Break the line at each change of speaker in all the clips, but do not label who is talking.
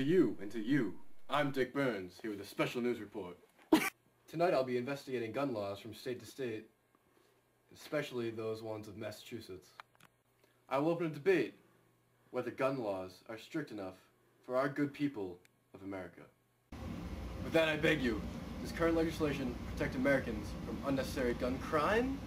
To you, and to you. I'm Dick Burns, here with a special news report. Tonight I'll be investigating gun laws from state to state, especially those ones of Massachusetts. I will open a debate whether gun laws are strict enough for our good people of America. With that, I beg you, does current legislation protect Americans from unnecessary gun crime?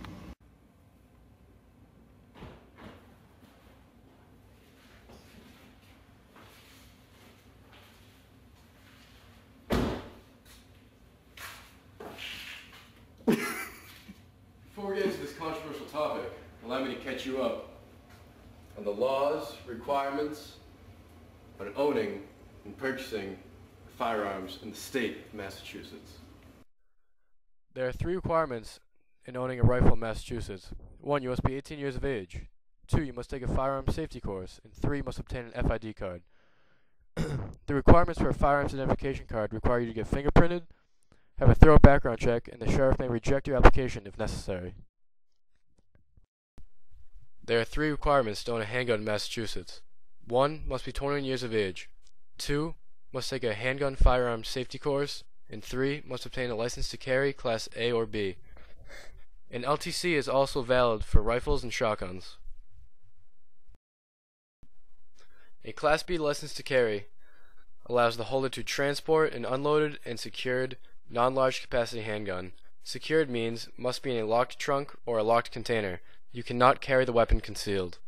Before we get into this controversial topic, allow me to catch you up on the laws, requirements on owning and purchasing firearms in the state of Massachusetts.
There are three requirements in owning a rifle in Massachusetts. One, you must be 18 years of age. Two, you must take a firearm safety course. And three, you must obtain an FID card. the requirements for a firearms identification card require you to get fingerprinted, have a thorough background check, and the sheriff may reject your application if necessary. There are three requirements to own a handgun in Massachusetts. One, must be 21 years of age. Two, must take a handgun firearm safety course. And three, must obtain a license to carry Class A or B. An LTC is also valid for rifles and shotguns. A Class B license to carry allows the holder to transport an unloaded and secured non-large capacity handgun. Secured means must be in a locked trunk or a locked container. You cannot carry the weapon concealed.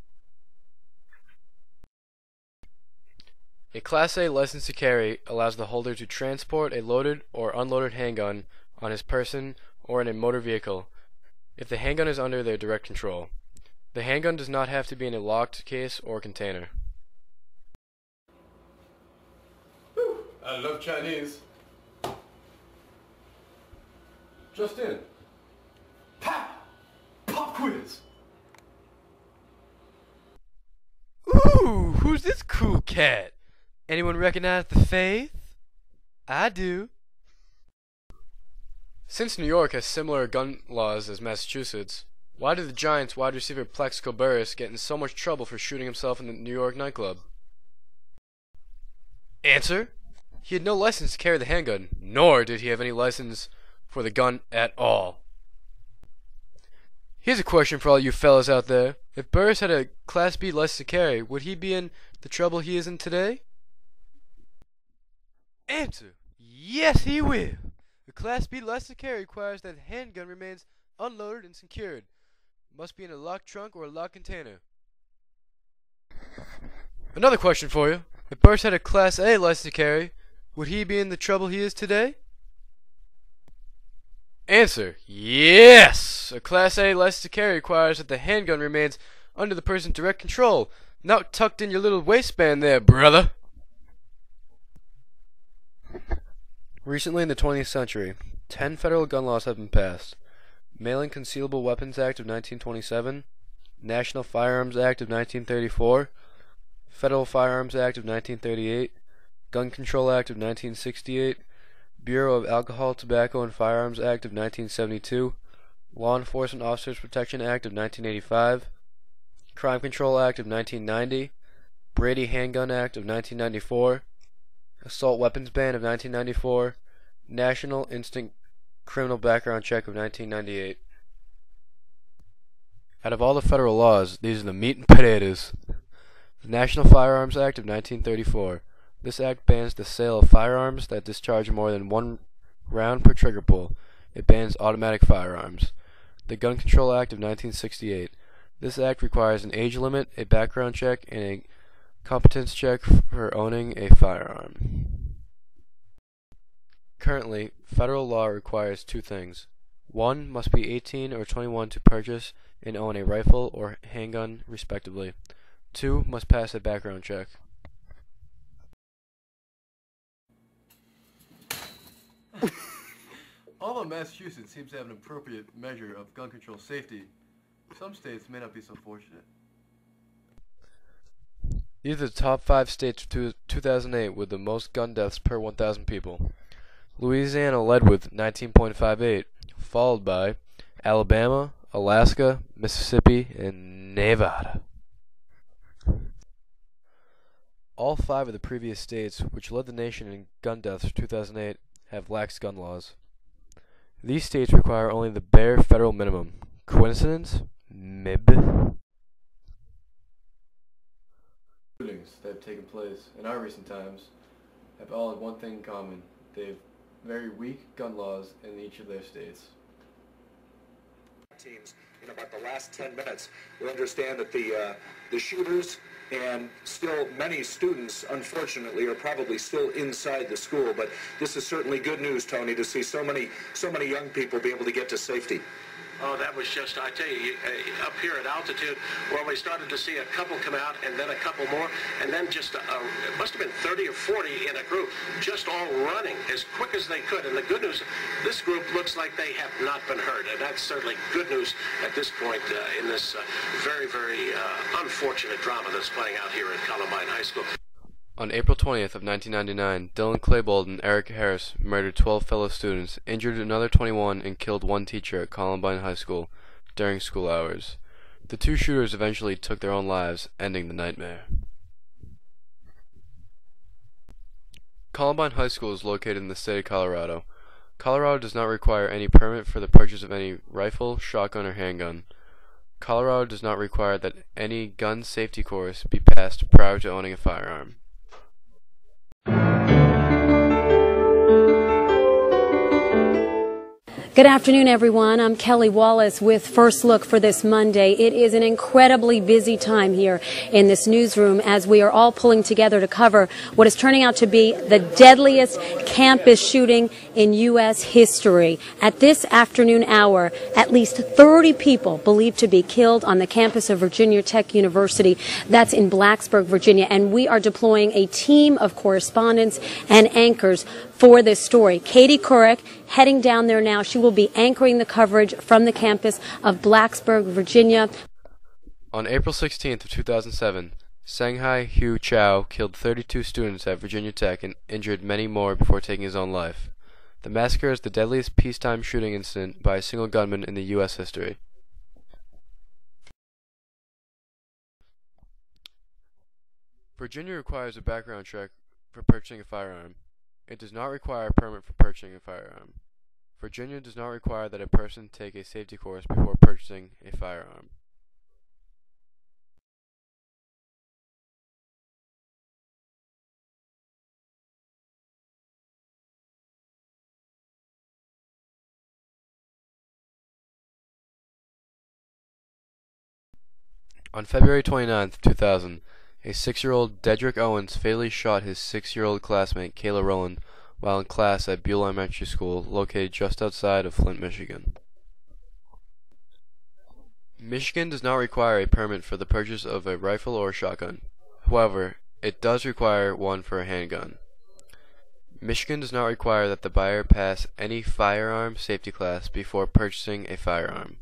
A Class A license to carry allows the holder to transport a loaded or unloaded handgun on his person or in a motor vehicle if the handgun is under their direct control. The handgun does not have to be in a locked case or container.
I love Chinese. Just in. Pop! Pop quiz!
Ooh, who's this cool cat? Anyone recognize the faith? I do. Since New York has similar gun laws as Massachusetts, why did the Giants wide receiver Plaxico Burress get in so much trouble for shooting himself in the New York nightclub? Answer: He had no license to carry the handgun, nor did he have any license for the gun at all. Here's a question for all you fellas out there. If Burress had a Class B license to carry, would he be in the trouble he is in today? Answer: Yes, he will. The Class B license to carry requires that the handgun remains unloaded and secured. Must be in a locked trunk or a locked container. Another question for you. If Burress had a Class A license to carry, would he be in the trouble he is today? Answer: Yes. A Class A license to carry requires that the handgun remains under the person's direct control, not tucked in your little waistband there, brother. Recently in the 20th century, 10 federal gun laws have been passed. Mailing Concealable Weapons Act of 1927, National Firearms Act of 1934, Federal Firearms Act of 1938, Gun Control Act of 1968, Bureau of Alcohol, Tobacco, and Firearms Act of 1972, Law Enforcement Officers Protection Act of 1985, Crime Control Act of 1990, Brady Handgun Act of 1994, Assault Weapons Ban of 1994, National Instant Criminal Background Check of 1998. Out of all the federal laws, these are the meat and potatoes. The National Firearms Act of 1934. This act bans the sale of firearms that discharge more than one round per trigger pull. It bans automatic firearms. The Gun Control Act of 1968. This act requires an age limit, a background check, and a competence check for owning a firearm. Currently, federal law requires two things. One must be 18 or 21 to purchase and own a rifle or handgun, respectively. Two must pass a background check.
Although Massachusetts seems to have an appropriate measure of gun control safety, some states may not be so fortunate.
These are the top five states of 2008 with the most gun deaths per 1,000 people. Louisiana led with 19.58, followed by Alabama, Alaska, Mississippi, and Nevada. All five of the previous states, which led the nation in gun deaths for 2008, have lax gun laws. These states require only the bare federal minimum. Coincidence? Mib.
Shootings that have taken place in our recent times have all had one thing in common. They have very weak gun laws in each of their states.
teams in about the last 10 minutes. We understand that the uh, the shooters and still many students, unfortunately, are probably still inside the school. But this is certainly good news, Tony, to see so many so many young people be able to get to safety.
Oh, that was just, I tell you, uh, up here at altitude, well, we started to see a couple come out and then a couple more, and then just, a, it must have been 30 or 40 in a group, just all running as quick as they could. And the good news, this group looks like they have not been hurt, and that's certainly good news at this point uh, in this uh, very, very uh, unfortunate drama that's playing out here at Columbine High School.
On April 20th of 1999, Dylan Klebold and Eric Harris murdered 12 fellow students, injured another 21, and killed one teacher at Columbine High School during school hours. The two shooters eventually took their own lives, ending the nightmare. Columbine High School is located in the state of Colorado. Colorado does not require any permit for the purchase of any rifle, shotgun, or handgun. Colorado does not require that any gun safety course be passed prior to owning a firearm.
Good afternoon, everyone. I'm Kelly Wallace with First Look for this Monday. It is an incredibly busy time here in this newsroom as we are all pulling together to cover what is turning out to be the deadliest campus shooting in U.S. history. At this afternoon hour, at least 30 people believed to be killed on the campus of Virginia Tech University. That's in Blacksburg, Virginia. And we are deploying a team of correspondents and anchors for this story. Katie Couric heading down there now. She will be anchoring the coverage from the campus of Blacksburg, Virginia.
On April 16th of 2007, Sang-Hae Hu Chow killed 32 students at Virginia Tech and injured many more before taking his own life. The massacre is the deadliest peacetime shooting incident by a single gunman in the U.S. history. Virginia requires a background check for purchasing a firearm. It does not require a permit for purchasing a firearm. Virginia does not require that a person take a safety course before purchasing a firearm. On February 29, 2000, a six-year-old Dedrick Owens fatally shot his six-year-old classmate Kayla Rowland while in class at Buell Elementary School, located just outside of Flint, Michigan. Michigan does not require a permit for the purchase of a rifle or shotgun. However, it does require one for a handgun. Michigan does not require that the buyer pass any firearm safety class before purchasing a firearm.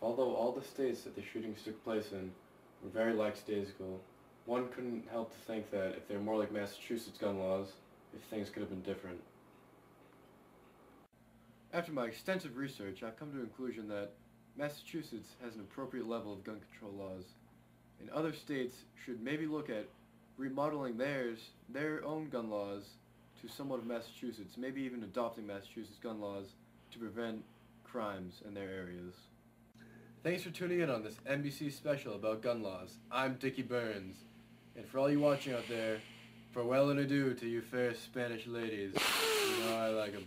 Although all the states that the shootings took place in were very lackadaisical, one couldn't help to think that if they were more like Massachusetts gun laws, if things could have been different. After my extensive research, I've come to the conclusion that Massachusetts has an appropriate level of gun control laws, and other states should maybe look at remodeling theirs, their own gun laws, to somewhat of Massachusetts, maybe even adopting Massachusetts gun laws to prevent crimes in their areas. Thanks for tuning in on this NBC special about gun laws. I'm Dickie Burns. And for all you watching out there, farewell and adieu to you fair Spanish ladies. You know I like 'em.